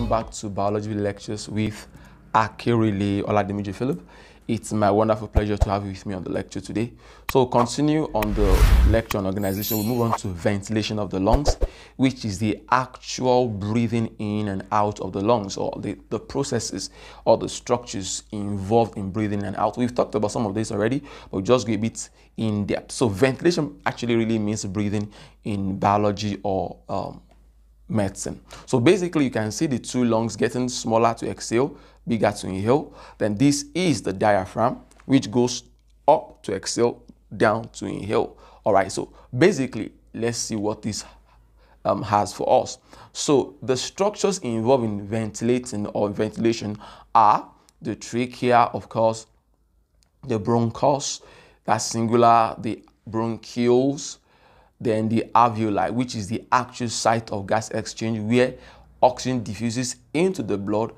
welcome back to Biology Lectures with Akerele Oladimeji Philip. It's my wonderful pleasure to have you with me on the lecture today. So continue on the lecture on organization, we move on to ventilation of the lungs, which is the actual breathing in and out of the lungs, or the, the processes or the structures involved in breathing and out. We've talked about some of this already, but we'll just go a bit in depth. So ventilation actually really means breathing in biology or um, medicine. So basically you can see the two lungs getting smaller to exhale, bigger to inhale. Then this is the diaphragm, which goes up to exhale, down to inhale. All right, so basically, let's see what this um, has for us. So the structures involved in ventilating or ventilation are the trachea, of course, the bronchus, that's singular, the bronchioles, then the alveoli, which is the actual site of gas exchange where oxygen diffuses into the blood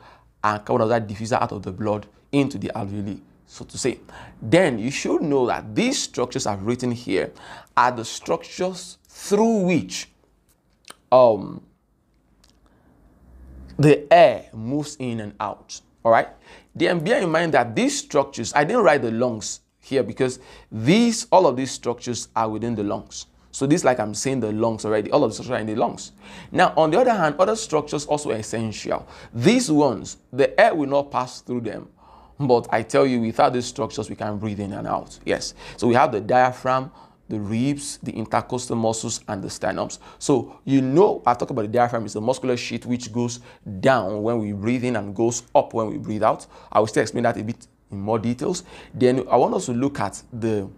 and carbon dioxide diffuses out of the blood into the alveoli, so to say. Then you should know that these structures I've written here are the structures through which um, the air moves in and out. All right. Then bear in mind that these structures, I didn't write the lungs here because these, all of these structures are within the lungs. So this, like I'm saying, the lungs already, all of the structures are in the lungs. Now, on the other hand, other structures also essential. These ones, the air will not pass through them. But I tell you, without these structures, we can breathe in and out. Yes. So we have the diaphragm, the ribs, the intercostal muscles, and the sternums. So you know, I talk about the diaphragm is the muscular sheath which goes down when we breathe in and goes up when we breathe out. I will still explain that a bit in more details. Then I want us to look at the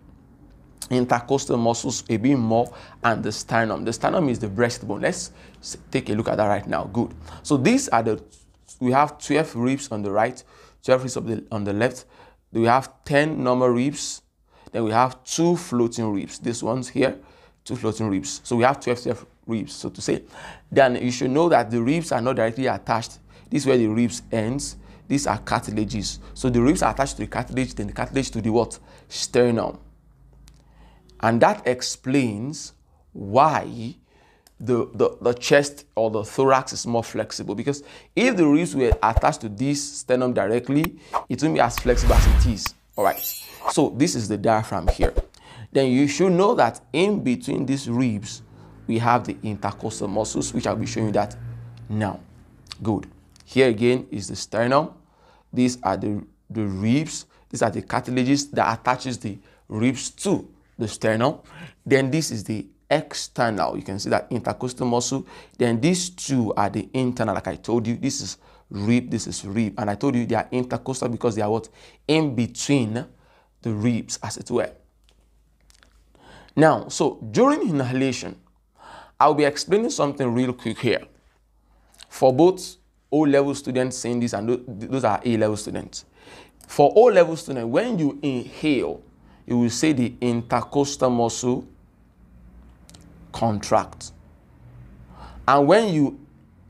intercostal muscles a bit more and the sternum. The sternum is the breastbone. Let's take a look at that right now. Good. So these are the, we have 12 ribs on the right, 12 ribs on the, on the left. We have 10 normal ribs. Then we have two floating ribs. This one's here, two floating ribs. So we have 12, 12 ribs, so to say. Then you should know that the ribs are not directly attached. This is where the ribs ends. These are cartilages. So the ribs are attached to the cartilage, then the cartilage to the what? Sternum. And that explains why the, the, the chest or the thorax is more flexible. Because if the ribs were attached to this sternum directly, it wouldn't be as flexible as it is. All right. So this is the diaphragm here. Then you should know that in between these ribs, we have the intercostal muscles, which I'll be showing you that now. Good. Here again is the sternum. These are the, the ribs. These are the cartilages that attaches the ribs to the sternum. Then this is the external. You can see that intercostal muscle. Then these two are the internal, like I told you. This is rib, this is rib. And I told you they are intercostal because they are what? In between the ribs, as it were. Now, so during inhalation, I'll be explaining something real quick here. For both O-level students saying this and those are A-level students. For O-level students, when you inhale, you will say the intercostal muscle contract. And when you,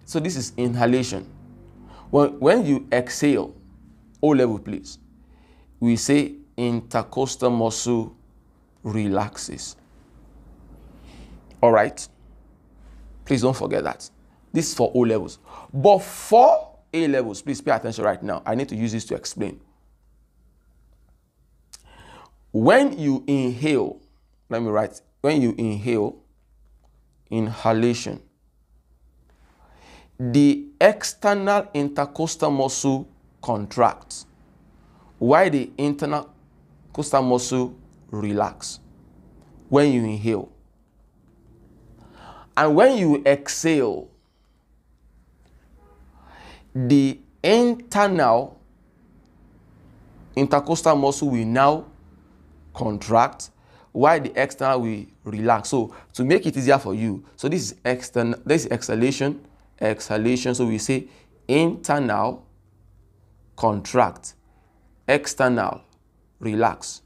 so this is inhalation. When, when you exhale, O level please, we say intercostal muscle relaxes. All right? Please don't forget that. This is for O levels. But for A levels, please pay attention right now. I need to use this to explain. When you inhale, let me write, when you inhale, inhalation, the external intercostal muscle contracts while the internal costal muscle relax when you inhale. And when you exhale, the internal intercostal muscle will now contract while the external will relax. So to make it easier for you, so this is external, this is exhalation, exhalation. So we say internal contract, external relax.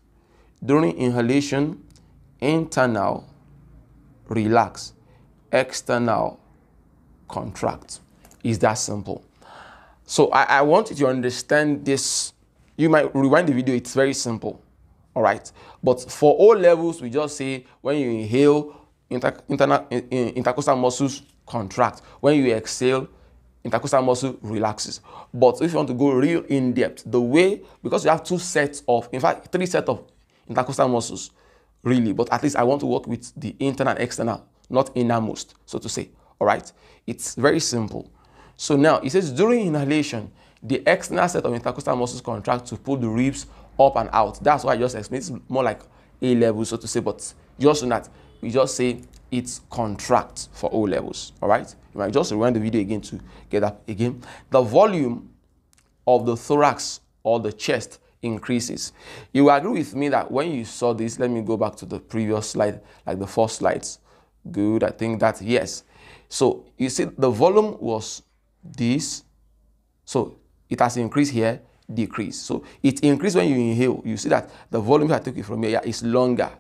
During inhalation, internal relax, external contract. Is that simple? So I, I want you to understand this. You might rewind the video, it's very simple. All right. But for all levels, we just say when you inhale, inter, internal, intercostal muscles contract. When you exhale, intercostal muscle relaxes. But if you want to go real in depth, the way, because you have two sets of, in fact, three sets of intercostal muscles, really, but at least I want to work with the internal and external, not innermost, so to say. All right? It's very simple. So now it says during inhalation, the external set of intercostal muscles contract to pull the ribs up and out. That's why I just explained. It's more like A level, so to say, but just so that we just say it contracts for O levels. All right? You might just rewind the video again to get up again. The volume of the thorax or the chest increases. You agree with me that when you saw this, let me go back to the previous slide, like the first slides. Good, I think that yes. So you see the volume was this. So it has increased here, decreased. So it increased when you inhale. You see that the volume I took it from here is longer.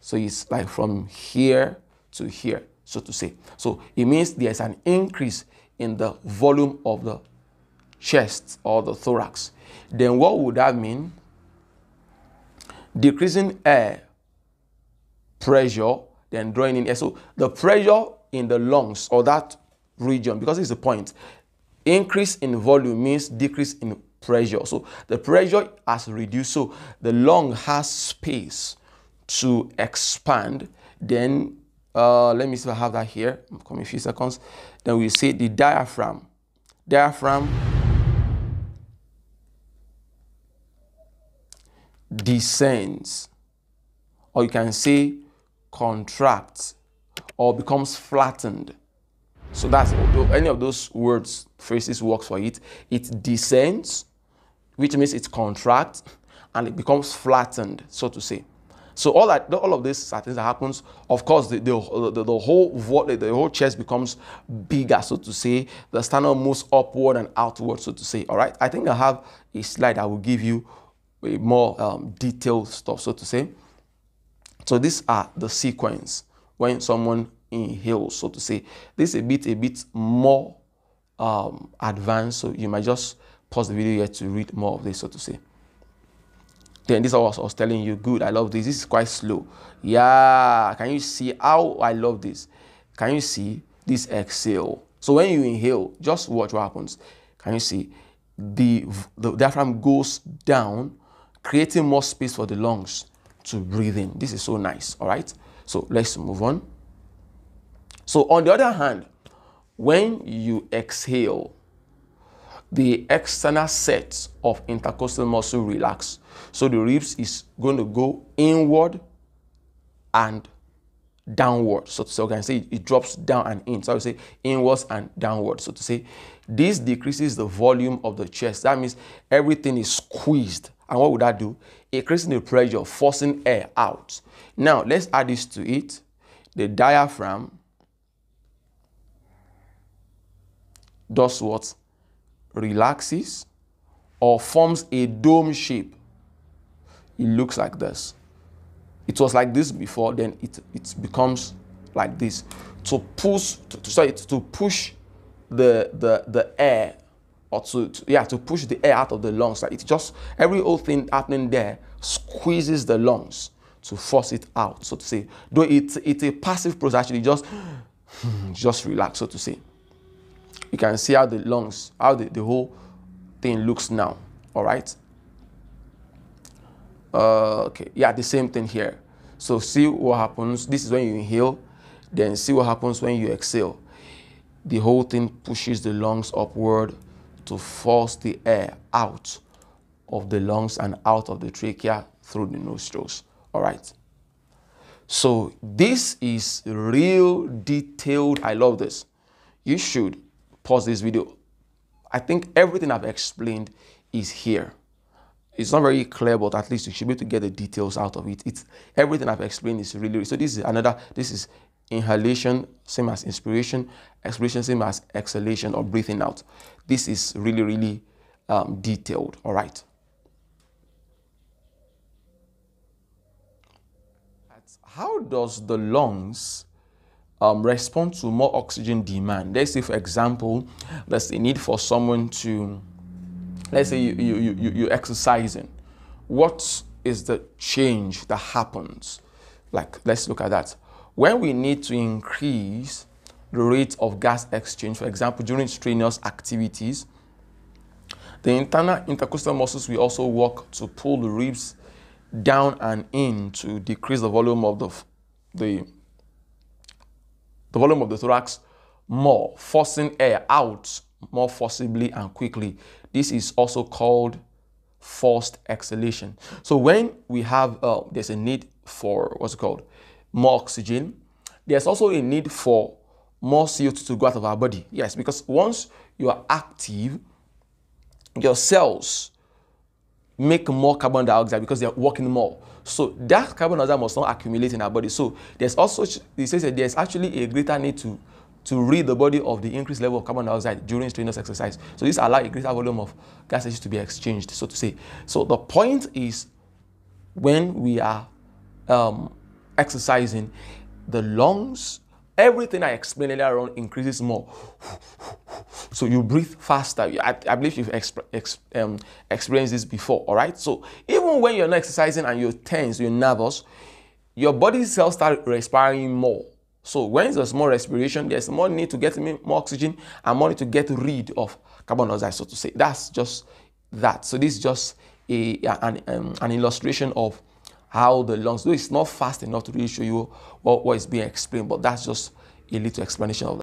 So it's like from here to here, so to say. So it means there's an increase in the volume of the chest or the thorax. Then what would that mean? Decreasing air pressure, then drawing in air. So the pressure in the lungs or that region, because it's the point, increase in volume means decrease in pressure. So the pressure has reduced. So the lung has space to expand. Then uh, let me see if I have that here. Come a few seconds. Then we say the diaphragm. Diaphragm descends, or you can say contracts, or becomes flattened. So that's any of those words, phrases works for it. It descends, which means it contracts, and it becomes flattened, so to say. So all that, all of this are things that happens. Of course, the, the, the, the whole the whole chest becomes bigger, so to say. The sternum moves upward and outward, so to say. All right. I think I have a slide that will give you more um, detailed stuff, so to say. So these are the sequence when someone inhales, so to say. This is a bit a bit more um, advanced, so you might just pause the video here to read more of this, so to say. Then this was I was telling you, good, I love this. This is quite slow. Yeah, can you see how I love this? Can you see this exhale? So when you inhale, just watch what happens. Can you see the, the diaphragm goes down, creating more space for the lungs to breathe in. This is so nice, all right? So let's move on. So on the other hand, when you exhale, the external set of intercostal muscle relax. So the ribs is going to go inward and downward. So to say, can say it drops down and in. So I would say inwards and downward. So to say, this decreases the volume of the chest. That means everything is squeezed. And what would that do? Increasing the pressure, forcing air out. Now, let's add this to it. The diaphragm does what? Relaxes or forms a dome shape, it looks like this. It was like this before, then it, it becomes like this. To push, to, sorry, to push the, the, the air, or to, to, yeah, to push the air out of the lungs. Like it's just, every old thing happening there squeezes the lungs to force it out, so to say. Though it's, it's a passive process, actually just, just relax, so to say you can see how the lungs, how the, the whole thing looks now. All right. Uh, okay. Yeah, the same thing here. So see what happens. This is when you inhale. Then see what happens when you exhale. The whole thing pushes the lungs upward to force the air out of the lungs and out of the trachea through the nostrils. All right. So this is real detailed. I love this. You should pause this video. I think everything I've explained is here. It's not very clear, but at least you should be able to get the details out of it. It's everything I've explained is really so. This is another. This is inhalation, same as inspiration. Expiration, same as exhalation or breathing out. This is really, really um, detailed. All right. How does the lungs um, respond to more oxygen demand. Let's say, for example, there's a need for someone to, let's say you, you, you, you're exercising. What is the change that happens? Like, let's look at that. When we need to increase the rate of gas exchange. For example, during strenuous activities, the internal intercostal muscles will also work to pull the ribs down and in to decrease the volume of the, the, the volume of the thorax more, forcing air out more forcibly and quickly. This is also called forced exhalation. So when we have, uh, there's a need for, what's called, more oxygen, there's also a need for more CO2 to go out of our body. Yes, because once you are active, your cells make more carbon dioxide because they're working more. So that carbon dioxide must not accumulate in our body. So there's also, it says that there's actually a greater need to to rid the body of the increased level of carbon dioxide during strenuous exercise. So this allows a greater volume of gases to be exchanged, so to say. So the point is when we are um, exercising, the lungs, everything I explained earlier on increases more. So you breathe faster. I, I believe you've exp ex um, experienced this before, all right? So even when you're not exercising and you're tense, you're nervous, your body cells start respiring more. So when there's more respiration, there's more need to get more oxygen and more need to get rid of carbon dioxide, so to say. That's just that. So this is just a, an, um, an illustration of how the lungs, though it's not fast enough to really show you what, what is being explained, but that's just a little explanation of that.